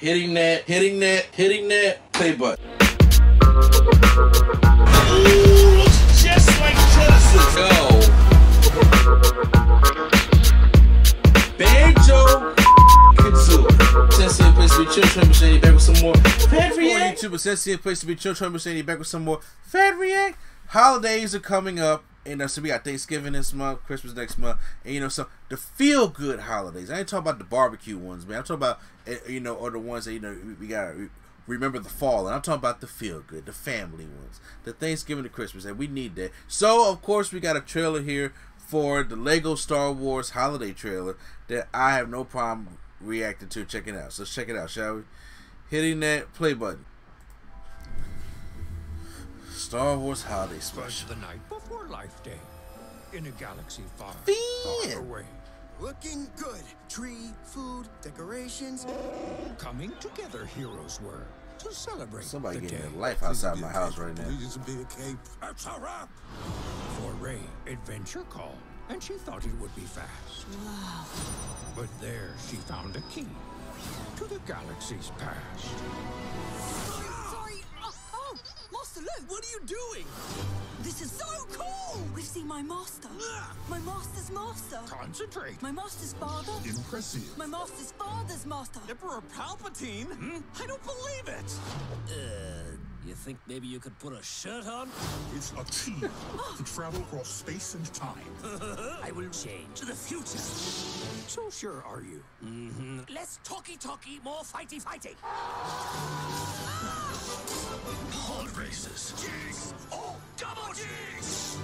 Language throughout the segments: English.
Hitting that, hitting that, hitting that play button. Ooh, looks just like Genesis. Go. Banjo Kazooie. NC place to be chill, Trey Machine back with some more Fat React. YouTube, NC place to be chill, Trey Mercedes back with some more Fat React. Holidays are coming up, and uh, so we got Thanksgiving this month, Christmas next month, and you know, so the feel good holidays. I ain't talking about the barbecue ones, man. I'm talking about eh, you know, or the ones that you know we, we got to remember the fall, and I'm talking about the feel good, the family ones, the Thanksgiving to Christmas, and we need that. So of course, we got a trailer here for the Lego Star Wars holiday trailer that I have no problem reacting to. Check it out. So check it out, shall we? Hitting that play button. Star Wars Holiday was Special. the night before Life Day in a galaxy far, Finn. far away. Looking good. Tree, food, decorations. Coming together, heroes were to celebrate Somebody the getting day. their life outside my house right now. Please be a cape. That's a wrap. For Rey, adventure called, and she thought it would be fast. But there she found a key to the galaxy's past. What are you doing? this is so cool. We've seen my master. My master's master. Concentrate. My master's father. Impressive. My master's father's master. Emperor Palpatine? Hmm? I don't believe it. You think maybe you could put a shirt on? It's a team to travel across space and time. I will change the future. So sure are you. Mm-hmm. Less talky talky, more fighty fighty. Pod races. Jigs. Oh, double jigs.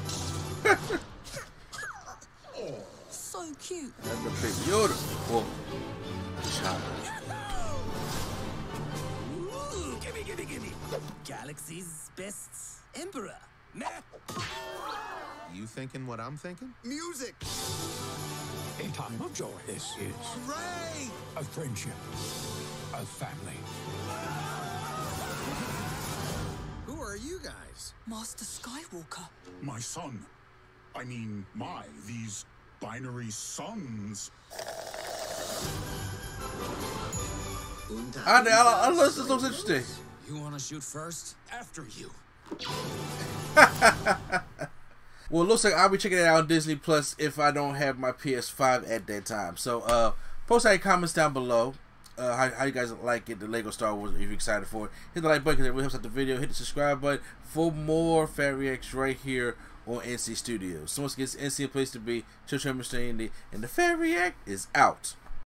So cute. That's the baby Yoda. Well, child. Gimme, gimme, gimme. Galaxy's best emperor. Meh. You thinking what I'm thinking? Music. A time of joy. This is Rey. a friendship, a family. Who are you guys? Master Skywalker. My son. I mean, my, these binary suns. I, I, I, this looks interesting. You want to shoot first? After you. Well, it looks like I'll be checking it out on Disney Plus if I don't have my PS5 at that time. So, uh, post any comments down below. Uh, how, how you guys like it, the Lego Star Wars, if you're excited for it. Hit the like button because it really helps out the video. Hit the subscribe button for more Fat Reacts right here on NC Studios. So once again, it's NC a place to be. Chill Tremor staying and the Fat React is out.